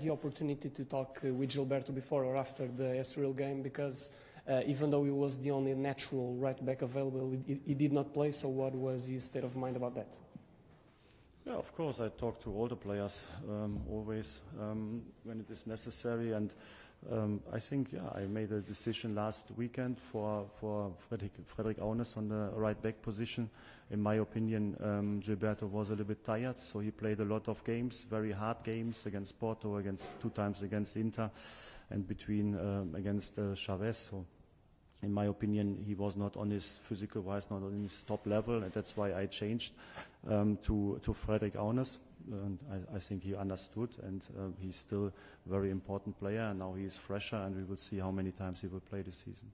the opportunity to talk with Gilberto before or after the Estoril game because uh, even though he was the only natural right back available, he, he, did not play. So, what was his state of mind about that? Yeah, of course, I talk to all the players um, always um, when it is necessary, and um, I think yeah, I made a decision last weekend for for Fredrik, Fredrik Aursnes on the right back position. In my opinion, um, Gilberto was a little bit tired, so he played a lot of games, very hard games against Porto, against two times against Inter, and between um, against uh, Chaves. So in my opinion, he was not on his physical wise, not on his top level, and that's why I changed um, to to Fredrik Aursnes. And I, I, think he understood, and uh, he's still a very important player. And now he is fresher, and we will see how many times he will play this season.